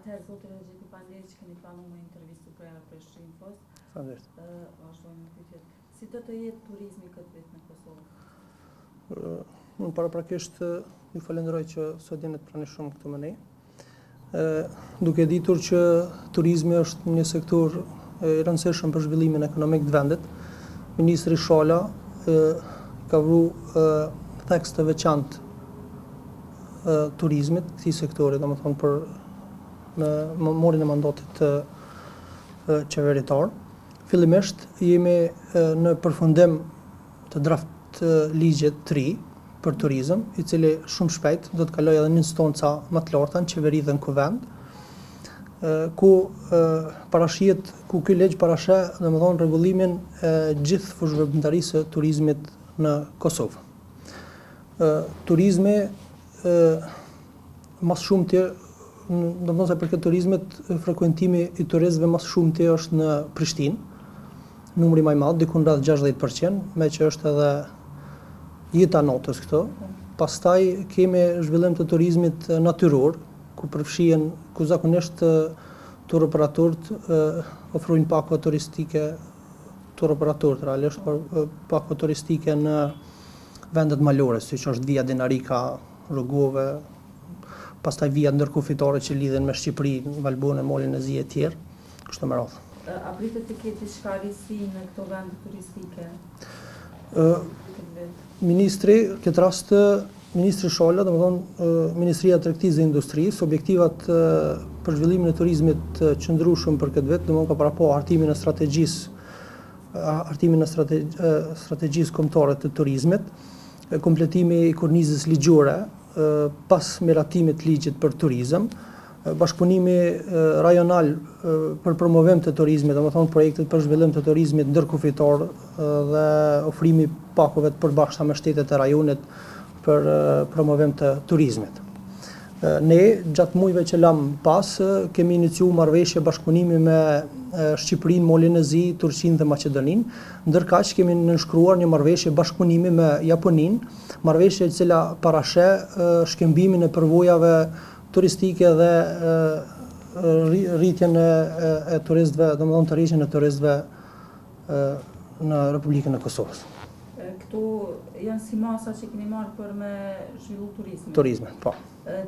Atëherë, zoti Rexhepi, faleminderit që keni pranuar një intervistë për Air Press Infos. Faleminderit. Ë, vazhdojmë me pyetjet. Si do të jetë turizmi këtë vit në Kosovë? Ë, unë paraprakisht ju falenderoj që sot jeni të pranishëm këtu me ne. Ë, duke ditur që turizmi është një sektor i rëndësishëm për zhvillimin ekonomik të vendit, ministri Shala ë ka vru theks të veçantë turizmit, këtij sektori, domethënë prej në marrjen e mandatit qeveritar. Fillimisht jemi në përfundim të draft ligjit të ri për turizëm, i cili shumë shpejt do të kalojë edhe në instanca më të larta, në qeveri dhe në kuvend, ku parashihet, ku ky ligj parasheh, domethënë rregullimin e gjithë fushëveprimtarisë së turizmit në Kosovë. ë turizmi ë më së shumti domethënë sa i përket turizmit frekuentimi i turistëve më së shumti është në Prishtinë. Numri më i madh diku rreth 60%, meqë është edhe jeta e natës këtu. Pastaj kemi zhvillim të turizmit natyror, ku përfshihen ku zakonisht tur operatorët ofrojnë pako turistike tur operatorët realisht, por pako turistike në vendet malore, siç është Via Dinarika, Rugova, pastaj vijat ndërkufitare që lidhen me Shqipërinë, Valbonën, Malin e Zi e tjerë, kështu me radhë. A pritet të ketë diçka risi në këto vende turistike këtë vit? Ministri, këtë rast ministri Shala, domethënë Ministria e Tregtisë dhe Industrisë, objektivat për zhvillimin e turizmit të qëndrueshëm për këtë vit, domethënë ka parapa hartimin e strategjisë hartimin e strategjisë kombëtare të turizmit, kompletimi i kornizës ligjore pas miratimit të ligjit për turizëm, Bashkëpunimi rajonal për promovim të turizmit, domethënë projektet për zhvillim të turizmit ndërkufitor dhe ofrimi i pakove të përbashkëta me shtetet e rajonit për promovim të turizmit. Ne, gjatë muajve që lamë pas, kemi iniciu marrëveshje bashkëpunimi me Shqipërinë, Malin e Zi, Turqinë dhe Maqedoninë, ndërkaq kemi nënshkruar një marrëveshje bashkëpunimi me Japoninë, marrëveshje e cila parasheh shkëmbimin e përvojave turistike dhe rritjen e turistëve, domethënë rritjen e turistëve në Republikën e Kosovës. Këto janë si masa që keni marrë për me zhvillu turizmin? Turizmin, po.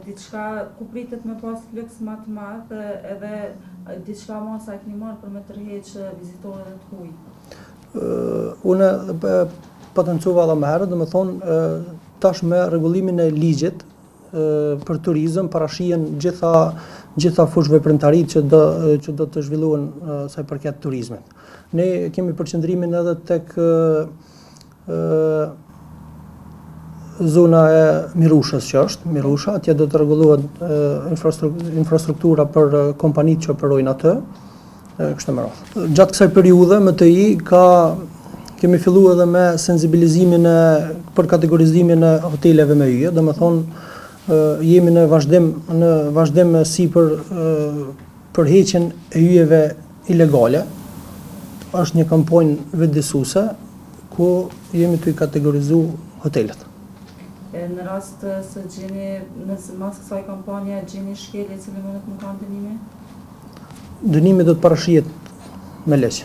Diçka ku pritet me pas fluks më të madh edhe diçka masa a keni marrë për me tërheqë vizitorët e huaj? Unë potencova edhe më herët, domethënë tash me rregullimin e ligjit, për turizëm parashihen gjitha gjitha fushëveprimtaritë që do që do të zhvillohen sa i përket turizmit. Ne e kemi përqendrimin edhe tek ë zona e Mirushës që është, Mirusha, atje do të rregullohet infrastruktura për kompanitë që operojnë atë. e kështu me radhë. Gjatë kësaj periudhe me të i ka kemi fillu edhe me sensibilizimin e për kategorizimin e hoteleve me yje, domethënë jemi në vazhdim në vazhdim e sipër për heqjen e yjeve ilegale. Është një kampanje vetëdijësuese ku jemi tu kategorizu hotelet. E në rast se gjeni, nëse mas kësaj kampanje, gjeni shkelje a mundet me kanë dënime? Dënimi do të parashihet me ligj.